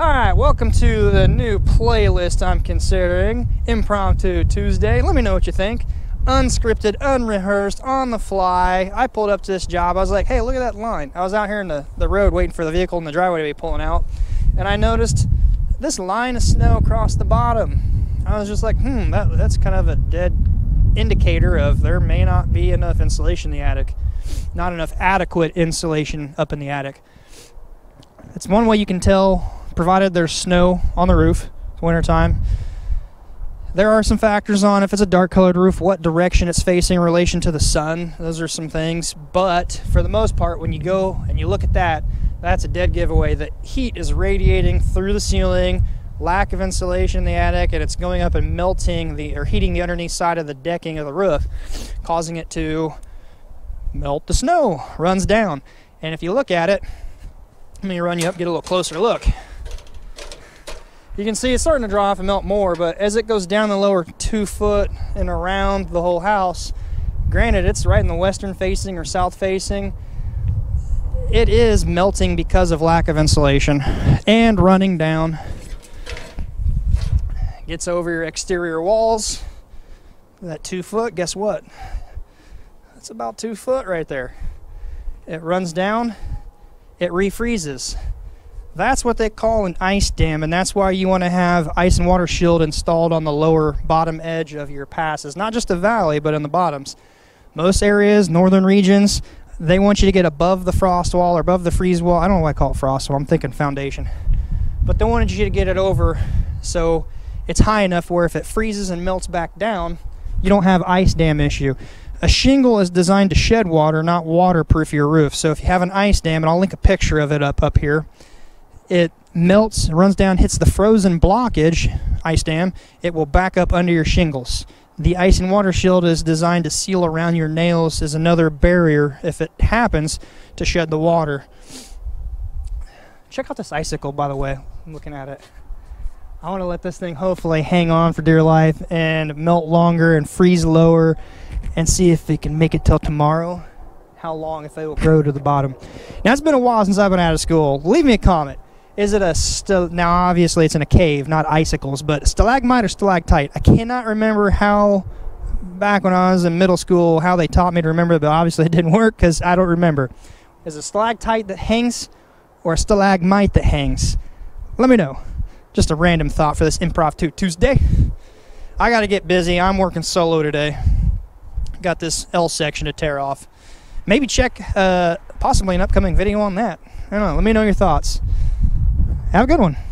All right, welcome to the new playlist I'm considering Impromptu Tuesday. Let me know what you think. Unscripted, unrehearsed, on the fly. I pulled up to this job. I was like, hey, look at that line. I was out here in the, the road waiting for the vehicle in the driveway to be pulling out, and I noticed this line of snow across the bottom. I was just like, hmm, that, that's kind of a dead indicator of there may not be enough insulation in the attic, not enough adequate insulation up in the attic. It's one way you can tell provided there's snow on the roof, it's wintertime. There are some factors on if it's a dark colored roof, what direction it's facing in relation to the sun. Those are some things. But for the most part, when you go and you look at that, that's a dead giveaway. The heat is radiating through the ceiling, lack of insulation in the attic, and it's going up and melting the or heating the underneath side of the decking of the roof, causing it to melt the snow, runs down. And if you look at it, let me run you up, get a little closer look you can see it's starting to dry off and melt more, but as it goes down the lower two foot and around the whole house, granted it's right in the western facing or south facing, it is melting because of lack of insulation and running down. Gets over your exterior walls. That two foot, guess what? That's about two foot right there. It runs down, it refreezes. That's what they call an ice dam, and that's why you want to have ice and water shield installed on the lower bottom edge of your passes, not just the valley, but in the bottoms. Most areas, northern regions, they want you to get above the frost wall or above the freeze wall. I don't know why I call it frost wall, I'm thinking foundation. But they wanted you to get it over so it's high enough where if it freezes and melts back down, you don't have ice dam issue. A shingle is designed to shed water, not waterproof your roof. So if you have an ice dam, and I'll link a picture of it up up here, it melts, runs down, hits the frozen blockage, ice dam, it will back up under your shingles. The ice and water shield is designed to seal around your nails as another barrier if it happens to shed the water. Check out this icicle, by the way. I'm looking at it. I want to let this thing hopefully hang on for dear life and melt longer and freeze lower and see if it can make it till tomorrow. How long, if they will grow to the bottom. Now, it's been a while since I've been out of school. Leave me a comment. Is it a st- now? Obviously, it's in a cave, not icicles, but stalagmite or stalactite. I cannot remember how back when I was in middle school how they taught me to remember, but obviously it didn't work because I don't remember. Is a stalactite that hangs or a stalagmite that hangs? Let me know. Just a random thought for this improv Tuesday. I got to get busy. I'm working solo today. Got this L section to tear off. Maybe check uh, possibly an upcoming video on that. I don't know. Let me know your thoughts. Have a good one.